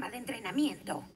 programa de entrenamiento.